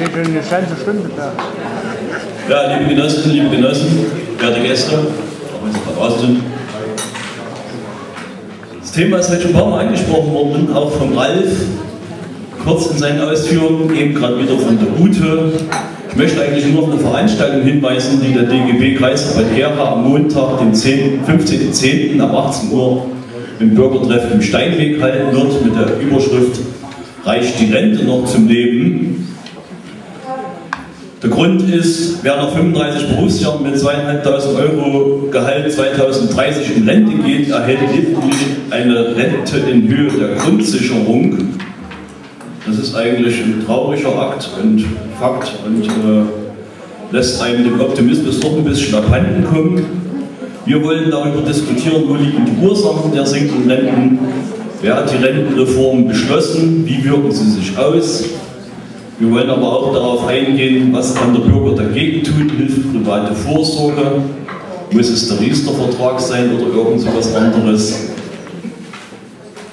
steht schon eine ganze Stunde da. Ja, liebe Genossinnen, liebe Genossen, werte Gäste, auch wenn Sie gerade draußen sind. Das Thema ist heute schon ein paar Mal angesprochen worden, auch von Ralf, kurz in seinen Ausführungen, eben gerade wieder von der Ute. Ich möchte eigentlich nur auf eine Veranstaltung hinweisen, die der DGB Kreisverband Gera am Montag, den 15.10. ab 18 Uhr im Bürgertreff im Steinweg halten wird mit der Überschrift Reicht die Rente noch zum Leben? Der Grund ist, wer nach 35 Berufsjahren mit 2.500 Euro Gehalt 2030 in Rente geht, erhält lediglich eine Rente in Höhe der Grundsicherung. Das ist eigentlich ein trauriger Akt und Fakt und äh, lässt einem den Optimismus noch ein bisschen abhanden kommen. Wir wollen darüber diskutieren, wo liegen die Ursachen der sinkenden Renten, wer hat die Rentenreform beschlossen, wie wirken sie sich aus. Wir wollen aber auch darauf eingehen, was kann der Bürger dagegen tun, hilft private Vorsorge, muss es der Riester-Vertrag sein oder irgend so was anderes.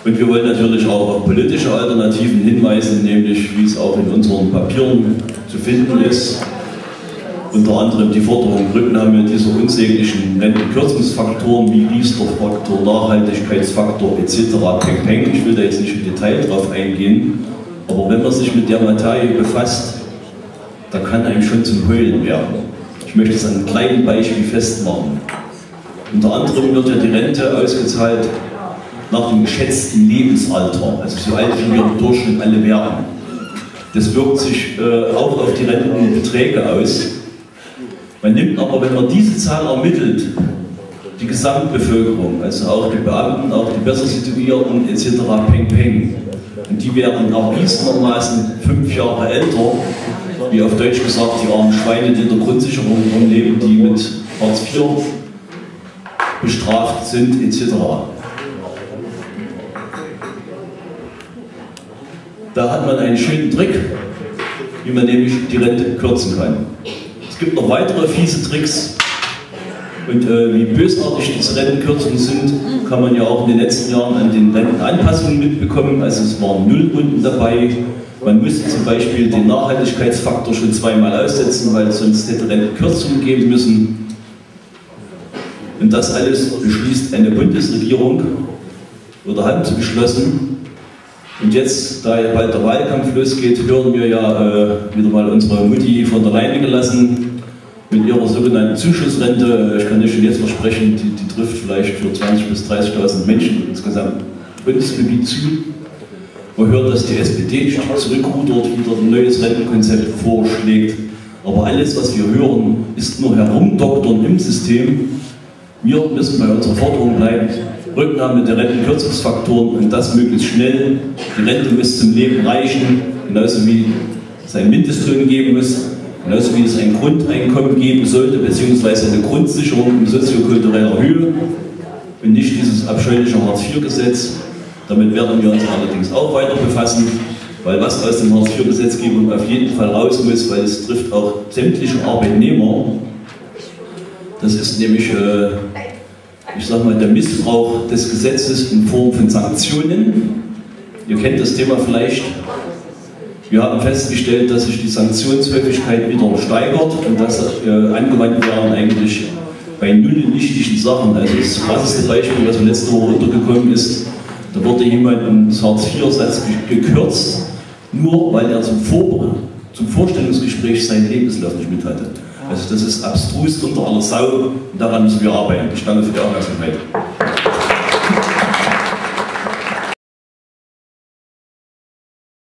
Und wir wollen natürlich auch auf politische Alternativen hinweisen, nämlich wie es auch in unseren Papieren zu finden ist. Unter anderem die Forderung Rücknahme dieser unsäglichen Rentenkürzungsfaktoren wie Riester-Faktor, Nachhaltigkeitsfaktor etc. Ich will da jetzt nicht im Detail drauf eingehen, aber wenn man sich mit der Materie befasst, da kann einem schon zum Heulen werden. Ich möchte es an einem kleinen Beispiel festmachen. Unter anderem wird ja die Rente ausgezahlt nach dem geschätzten Lebensalter, also so alt wie wir im Durchschnitt alle werden. Das wirkt sich äh, auch auf die Rentenbeträge aus. Man nimmt aber, wenn man diese Zahl ermittelt, die Gesamtbevölkerung, also auch die Beamten, auch die besser situierten etc. Peng Peng. Und die werden erwiesenermaßen fünf Jahre älter, wie auf Deutsch gesagt, die armen Schweine, die in der Grundsicherung rumleben, die mit Hartz IV bestraft sind etc. Da hat man einen schönen Trick, wie man nämlich die Rente kürzen kann. Es gibt noch weitere fiese Tricks. Und äh, wie bösartig diese Rentenkürzungen sind, kann man ja auch in den letzten Jahren an den Rentenanpassungen mitbekommen. Also es waren Nullrunden dabei. Man müsste zum Beispiel den Nachhaltigkeitsfaktor schon zweimal aussetzen, weil es sonst hätte Rentenkürzungen geben müssen. Und das alles beschließt eine Bundesregierung oder hat beschlossen. Und jetzt, da bald der Wahlkampf losgeht, hören wir ja äh, wieder mal unsere Mutti von der Leine gelassen, mit ihrer sogenannten Zuschussrente, ich kann dir schon jetzt versprechen, die, die trifft vielleicht für 20.000 bis 30.000 Menschen insgesamt Bundesgebiet zu. Man hört, dass die SPD zurückrudert, wieder ein neues Rentenkonzept vorschlägt. Aber alles, was wir hören, ist nur herumdoktern im System. Wir müssen bei unserer Forderung bleiben. Rücknahme der Rentenkürzungsfaktoren und das möglichst schnell. Die Rente muss zum Leben reichen, genauso wie es einen Mindestlohn geben muss. Genauso wie es ein Grundeinkommen geben sollte, beziehungsweise eine Grundsicherung in soziokultureller Höhe und nicht dieses abscheuliche Hartz-IV-Gesetz. Damit werden wir uns allerdings auch weiter befassen, weil was aus dem Hartz-IV-Gesetzgebung auf jeden Fall raus muss, weil es trifft auch sämtliche Arbeitnehmer. Das ist nämlich, äh, ich sag mal, der Missbrauch des Gesetzes in Form von Sanktionen. Ihr kennt das Thema vielleicht, wir haben festgestellt, dass sich die Sanktionshäufigkeit wieder steigert und dass äh, angewandt werden eigentlich bei null nichtigen Sachen. Also das krasseste Beispiel, was mir letzte Woche untergekommen ist, da wurde jemand im Hartz-IV-Satz gekürzt, nur weil er zum, Vor zum Vorstellungsgespräch seinen Lebenslauf nicht mit hatte. Also das ist abstrus unter aller Sau und daran müssen wir arbeiten. Ich danke für die Aufmerksamkeit.